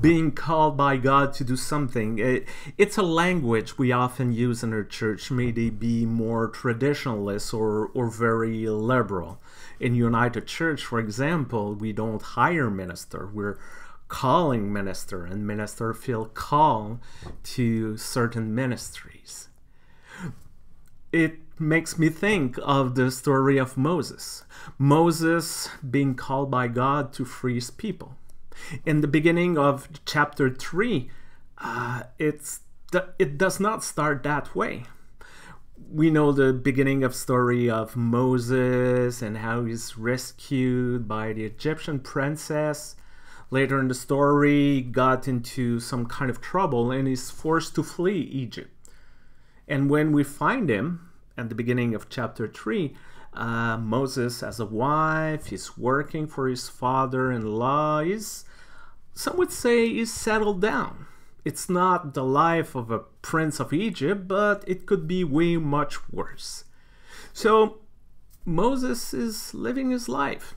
being called by God to do something. It, it's a language we often use in our church. maybe be more traditionalist or, or very liberal. In United Church, for example, we don't hire minister. We're calling minister, and minister feel called to certain ministries. It makes me think of the story of Moses. Moses being called by God to free his people. In the beginning of chapter 3, uh, it's it does not start that way. We know the beginning of story of Moses and how he's rescued by the Egyptian princess. Later in the story, got into some kind of trouble and is forced to flee Egypt. And when we find him, at the beginning of chapter 3, uh, Moses has a wife, he's working for his father in law, he's, some would say, he's settled down. It's not the life of a prince of Egypt, but it could be way much worse. So Moses is living his life.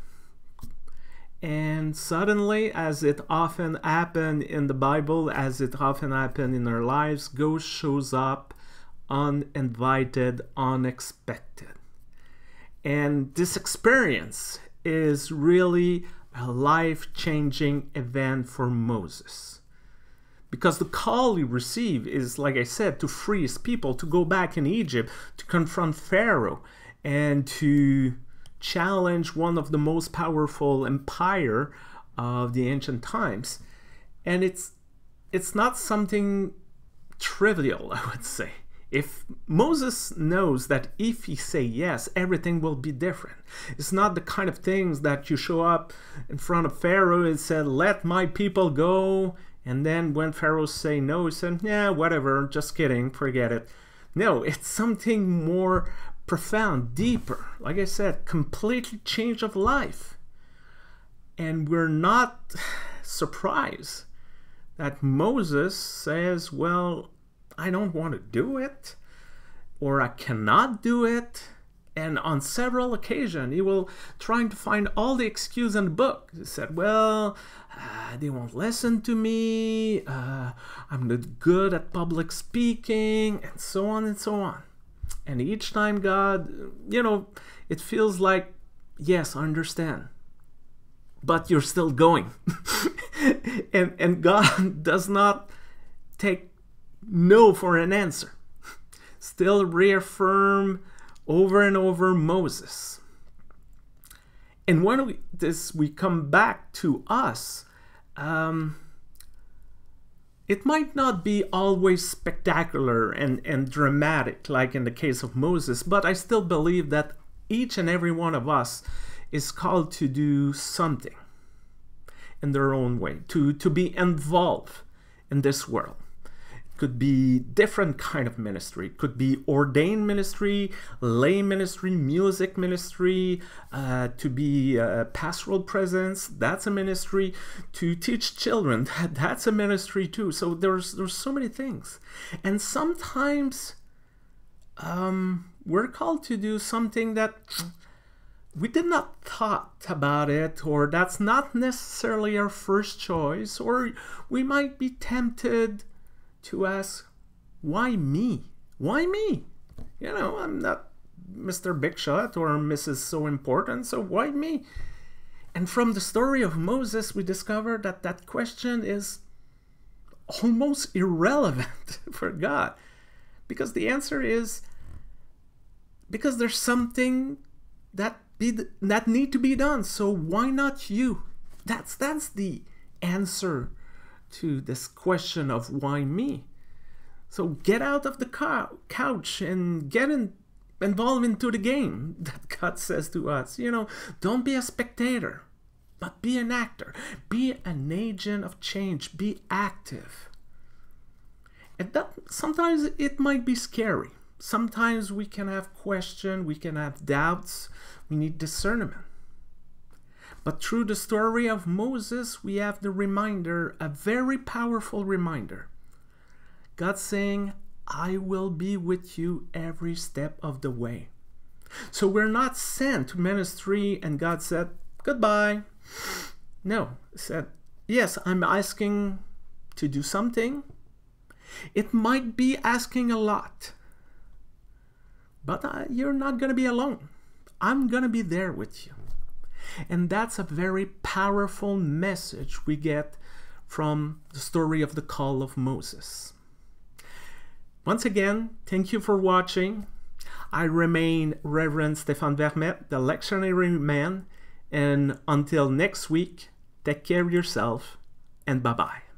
And suddenly, as it often happened in the Bible, as it often happened in our lives, God shows up uninvited, unexpected. And this experience is really a life changing event for Moses. Because the call he received is, like I said, to free his people, to go back in Egypt, to confront Pharaoh, and to challenge one of the most powerful empire of the ancient times. And it's it's not something trivial, I would say if Moses knows that if he say yes, everything will be different. It's not the kind of things that you show up in front of Pharaoh and said, "Let my people go," and then when Pharaoh say no, he said, "Yeah, whatever, just kidding, forget it." No, it's something more profound, deeper. Like I said, completely change of life. And we're not surprised that Moses says, "Well, I don't want to do it, or I cannot do it. And on several occasions, he will trying to find all the excuse in the book. He said, "Well, uh, they won't listen to me. Uh, I'm not good at public speaking, and so on and so on." And each time, God, you know, it feels like, "Yes, I understand." But you're still going, and and God does not take no for an answer. Still reaffirm over and over Moses. And when we, this we come back to us, um, it might not be always spectacular and, and dramatic like in the case of Moses, but I still believe that each and every one of us is called to do something in their own way, to, to be involved in this world could be different kind of ministry. It could be ordained ministry lay ministry music ministry uh, to be a pastoral presence. That's a ministry. To teach children that, that's a ministry too. So there's there's so many things. And sometimes um, we're called to do something that we did not thought about it or that's not necessarily our first choice or we might be tempted to ask, why me? Why me? You know, I'm not Mr. Big Shot or Mrs. So Important, so why me? And from the story of Moses, we discover that that question is almost irrelevant for God. Because the answer is because there's something that be that need to be done. So why not you? That's that's the answer to this question of why me. So get out of the couch and get in, involved into the game that God says to us. You know, don't be a spectator, but be an actor. Be an agent of change. Be active. And that sometimes it might be scary. Sometimes we can have questions, we can have doubts, we need discernment. But through the story of Moses, we have the reminder, a very powerful reminder. God saying, I will be with you every step of the way. So we're not sent to ministry and God said, goodbye. No, said, yes, I'm asking to do something, it might be asking a lot. But uh, you're not going to be alone. I'm going to be there with you. And that's a very powerful message we get from the story of the call of Moses. Once again, thank you for watching. I remain Reverend Stéphane Vermette, the lectionary man, and until next week, take care of yourself and bye bye.